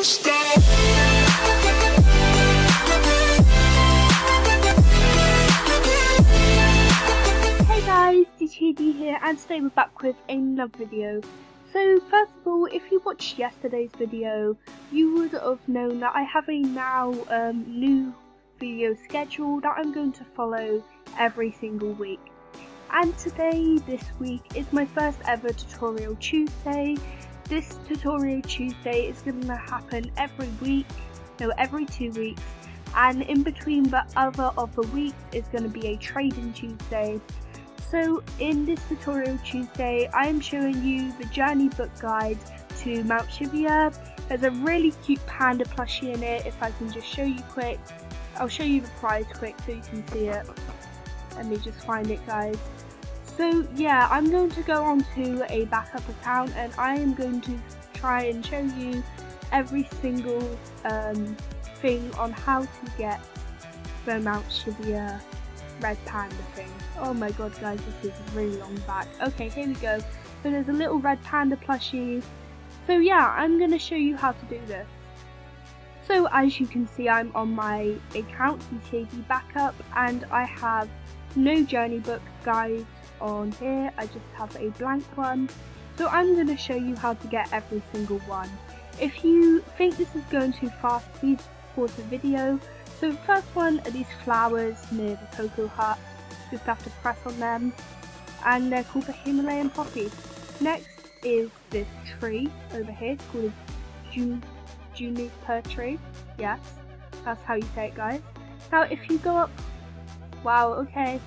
Hey guys, DTD here and today we're back with another video. So first of all, if you watched yesterday's video, you would have known that I have a now um, new video schedule that I'm going to follow every single week. And today, this week, is my first ever tutorial Tuesday. This tutorial Tuesday is going to happen every week, no every two weeks, and in between the other of the weeks is going to be a trading Tuesday. So in this tutorial Tuesday, I am showing you the journey book guide to Mount Shiveer. There's a really cute panda plushie in it, if I can just show you quick. I'll show you the prize quick so you can see it. Let me just find it guys. So yeah, I'm going to go on to a backup account and I am going to try and show you every single um, thing on how to get the Mount Shiveer red panda thing. Oh my god guys, this is really long back. Okay, here we go. So there's a little red panda plushie. So yeah, I'm going to show you how to do this. So as you can see, I'm on my account, DTAD Backup, and I have no journey book guide on here. I just have a blank one. So I'm going to show you how to get every single one. If you think this is going too fast, please pause the video. So the first one are these flowers near the Cocoa Hut. Just have to press on them. And they're called the Himalayan Poppy. Next is this tree over here. It's called June juniper tree. Yes, that's how you say it, guys. Now, if you go up, wow, okay,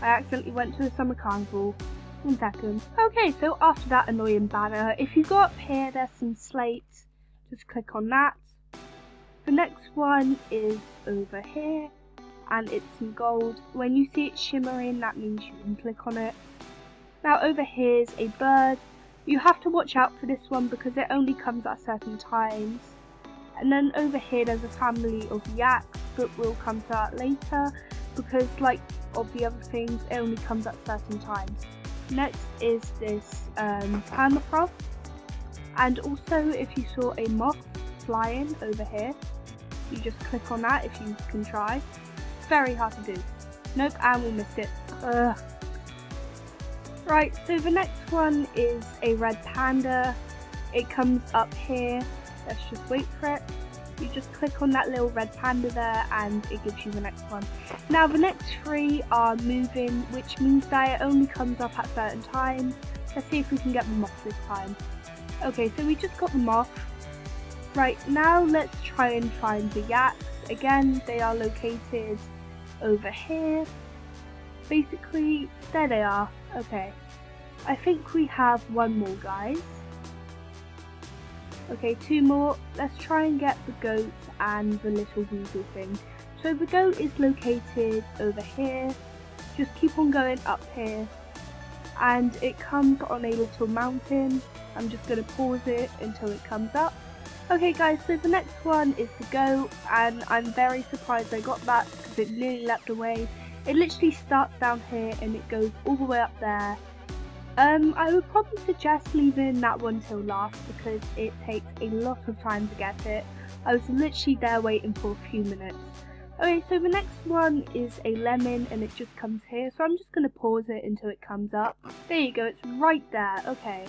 I accidentally went to the summer carnival. One second. Okay, so after that annoying banner, if you go up here, there's some slates. Just click on that. The next one is over here, and it's some gold. When you see it shimmering, that means you can click on it. Now over here is a bird. You have to watch out for this one because it only comes at certain times. And then over here there's a family of yaks, but we'll come to that later because like of the other things, it only comes at certain times. Next is this um, permafrost, and also if you saw a moth flying over here, you just click on that if you can try. Very hard to do. Nope, and we missed it. Ugh. Right, so the next one is a red panda. It comes up here let's just wait for it. You just click on that little red panda there and it gives you the next one. Now the next three are moving, which means that it only comes up at certain times. Let's see if we can get the moth this time. Okay, so we just got the moth. Right, now let's try and find the yaks. Again, they are located over here. Basically, there they are. Okay. I think we have one more, guys. Okay, two more. Let's try and get the goat and the little weasel thing. So the goat is located over here. Just keep on going up here. And it comes on a little mountain. I'm just going to pause it until it comes up. Okay guys, so the next one is the goat, and I'm very surprised I got that because it nearly leapt away. It literally starts down here and it goes all the way up there um, I would probably suggest leaving that one till last because it takes a lot of time to get it. I was literally there waiting for a few minutes. Okay, so the next one is a lemon and it just comes here, so I'm just going to pause it until it comes up. There you go, it's right there, okay.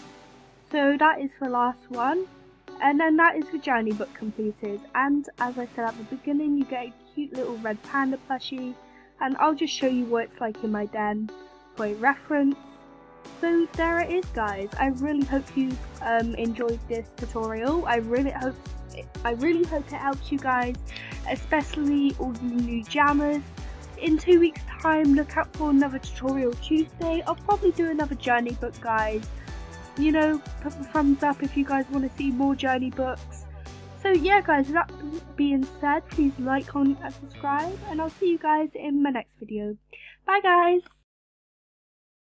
So that is the last one. And then that is the journey book completed. And as I said at the beginning, you get a cute little red panda plushie. And I'll just show you what it's like in my den for a reference. So there it is guys, I really hope you um, enjoyed this tutorial, I really hope I really hope it helps you guys, especially all you new jammers. In two weeks time, look out for another tutorial Tuesday, I'll probably do another journey book guys. You know, put the thumbs up if you guys want to see more journey books. So yeah guys, that being said, please like, comment and subscribe, and I'll see you guys in my next video. Bye guys!